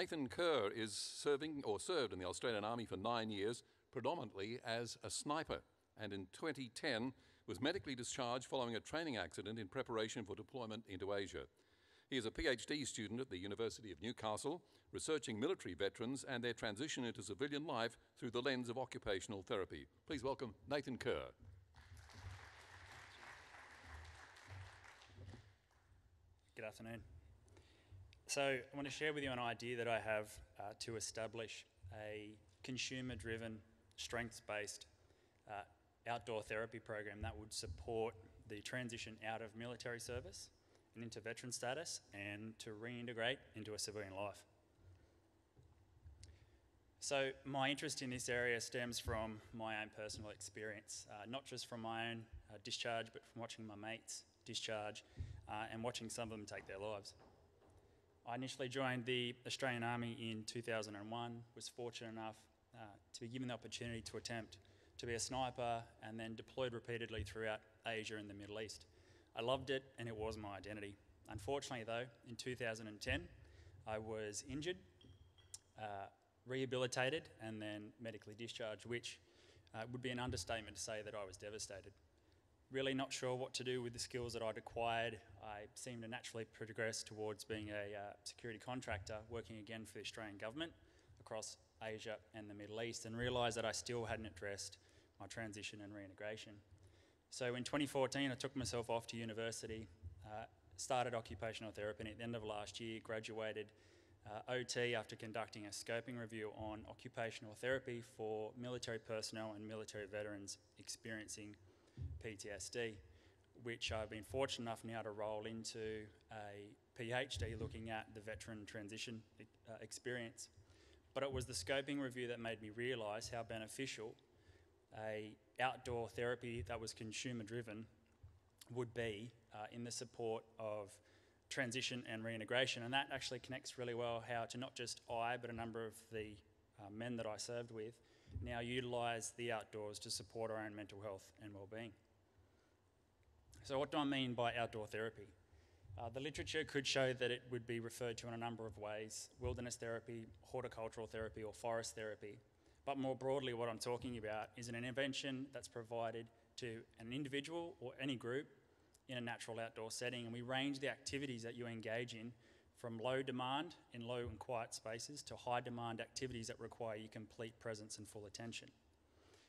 Nathan Kerr is serving or served in the Australian Army for nine years, predominantly as a sniper, and in 2010 was medically discharged following a training accident in preparation for deployment into Asia. He is a PhD student at the University of Newcastle, researching military veterans and their transition into civilian life through the lens of occupational therapy. Please welcome Nathan Kerr. Good afternoon. So, I want to share with you an idea that I have uh, to establish a consumer driven, strengths based uh, outdoor therapy program that would support the transition out of military service and into veteran status and to reintegrate into a civilian life. So, my interest in this area stems from my own personal experience, uh, not just from my own uh, discharge, but from watching my mates discharge uh, and watching some of them take their lives. I initially joined the Australian Army in 2001, was fortunate enough uh, to be given the opportunity to attempt to be a sniper and then deployed repeatedly throughout Asia and the Middle East. I loved it and it was my identity. Unfortunately, though, in 2010, I was injured, uh, rehabilitated, and then medically discharged, which uh, would be an understatement to say that I was devastated. Really not sure what to do with the skills that I'd acquired. I seemed to naturally progress towards being a uh, security contractor, working again for the Australian government across Asia and the Middle East, and realised that I still hadn't addressed my transition and reintegration. So in 2014, I took myself off to university, uh, started occupational therapy, and at the end of last year, graduated uh, OT after conducting a scoping review on occupational therapy for military personnel and military veterans experiencing PTSD, which I've been fortunate enough now to roll into a PhD looking at the veteran transition uh, experience. But it was the scoping review that made me realise how beneficial a outdoor therapy that was consumer driven would be uh, in the support of transition and reintegration. And that actually connects really well how to not just I, but a number of the uh, men that I served with now utilise the outdoors to support our own mental health and well-being. So what do I mean by outdoor therapy? Uh, the literature could show that it would be referred to in a number of ways, wilderness therapy, horticultural therapy or forest therapy. But more broadly, what I'm talking about is an intervention that's provided to an individual or any group in a natural outdoor setting. And we range the activities that you engage in from low demand in low and quiet spaces to high demand activities that require your complete presence and full attention.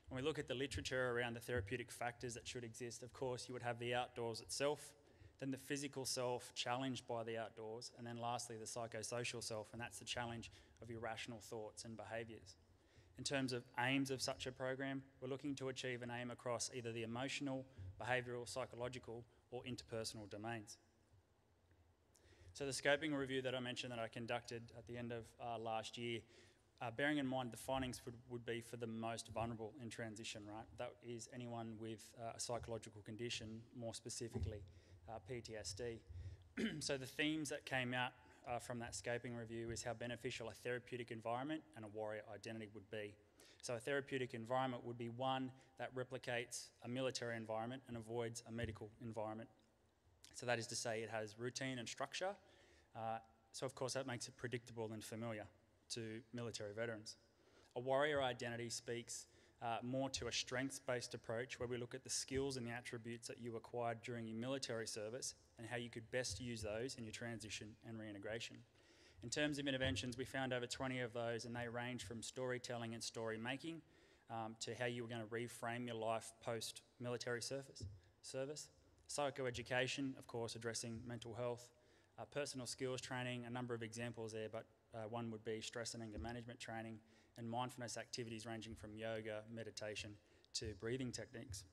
When we look at the literature around the therapeutic factors that should exist, of course, you would have the outdoors itself, then the physical self challenged by the outdoors, and then lastly, the psychosocial self, and that's the challenge of irrational thoughts and behaviours. In terms of aims of such a program, we're looking to achieve an aim across either the emotional, behavioural, psychological, or interpersonal domains. So the scoping review that I mentioned that I conducted at the end of uh, last year, uh, bearing in mind the findings would, would, be for the most vulnerable in transition, right? That is anyone with uh, a psychological condition, more specifically uh, PTSD. so the themes that came out uh, from that scoping review is how beneficial a therapeutic environment and a warrior identity would be. So a therapeutic environment would be one that replicates a military environment and avoids a medical environment. So that is to say, it has routine and structure. Uh, so, of course, that makes it predictable and familiar to military veterans. A warrior identity speaks uh, more to a strengths based approach where we look at the skills and the attributes that you acquired during your military service and how you could best use those in your transition and reintegration. In terms of interventions, we found over 20 of those, and they range from storytelling and story making um, to how you were going to reframe your life post military service. service psychoeducation, of course, addressing mental health, uh, personal skills training, a number of examples there, but uh, one would be stress and anger management training, and mindfulness activities ranging from yoga, meditation, to breathing techniques.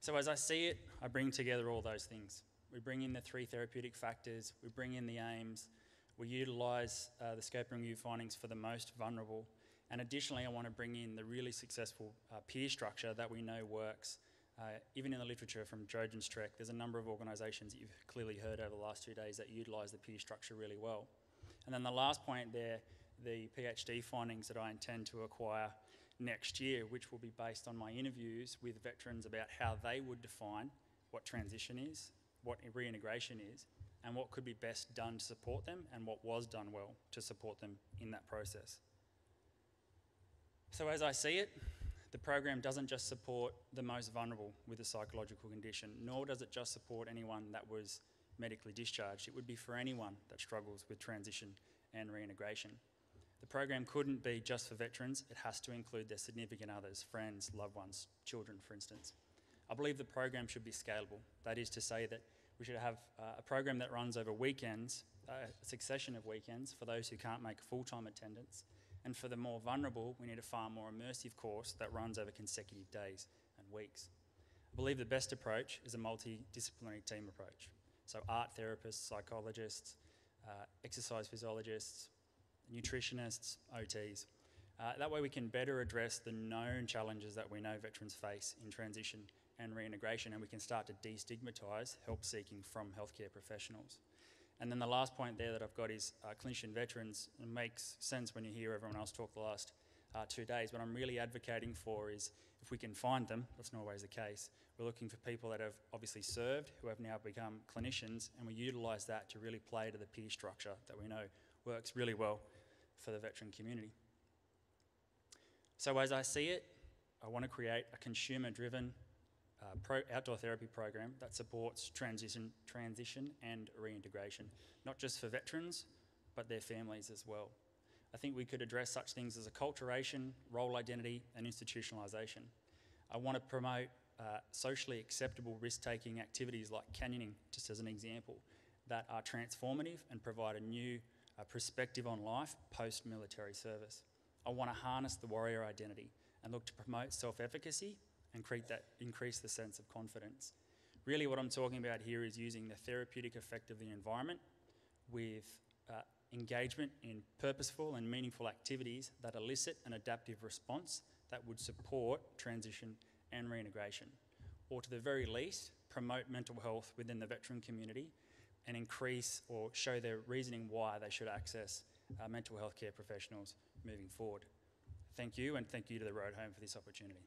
So, as I see it, I bring together all those things. We bring in the three therapeutic factors, we bring in the aims, we utilise uh, the scope review findings for the most vulnerable, and additionally, I want to bring in the really successful uh, peer structure that we know works uh, even in the literature from Trojan's Trek, there's a number of organisations that you've clearly heard over the last two days that utilise the peer structure really well. And then the last point there, the PhD findings that I intend to acquire next year, which will be based on my interviews with veterans about how they would define what transition is, what reintegration is, and what could be best done to support them and what was done well to support them in that process. So, as I see it, the program doesn't just support the most vulnerable with a psychological condition, nor does it just support anyone that was medically discharged. It would be for anyone that struggles with transition and reintegration. The program couldn't be just for veterans, it has to include their significant others, friends, loved ones, children, for instance. I believe the program should be scalable. That is to say that we should have uh, a program that runs over weekends, uh, a succession of weekends for those who can't make full time attendance. And for the more vulnerable, we need a far more immersive course that runs over consecutive days and weeks. I believe the best approach is a multidisciplinary team approach. So, art therapists, psychologists, uh, exercise physiologists, nutritionists, OTs. Uh, that way, we can better address the known challenges that we know veterans face in transition and reintegration, and we can start to destigmatise help seeking from healthcare professionals. And then the last point there that I've got is uh, clinician veterans. It makes sense when you hear everyone else talk the last uh, two days. What I'm really advocating for is if we can find them, that's not always the case. We're looking for people that have obviously served, who have now become clinicians, and we utilise that to really play to the peer structure that we know works really well for the veteran community. So, as I see it, I want to create a consumer driven uh, pro- outdoor therapy program that supports transition, transition and reintegration, not just for veterans, but their families as well. I think we could address such things as acculturation, role identity, and institutionalisation. I want to promote uh, socially acceptable risk taking activities like canyoning, just as an example, that are transformative and provide a new uh, perspective on life post military service. I want to harness the warrior identity and look to promote self efficacy and create that, increase the sense of confidence. Really, what I'm talking about here is using the therapeutic effect of the environment with uh, engagement in purposeful and meaningful activities that elicit an adaptive response that would support transition and reintegration, or to the very least, promote mental health within the veteran community and increase or show their reasoning why they should access uh, mental health care professionals moving forward. Thank you, and thank you to the Road Home for this opportunity.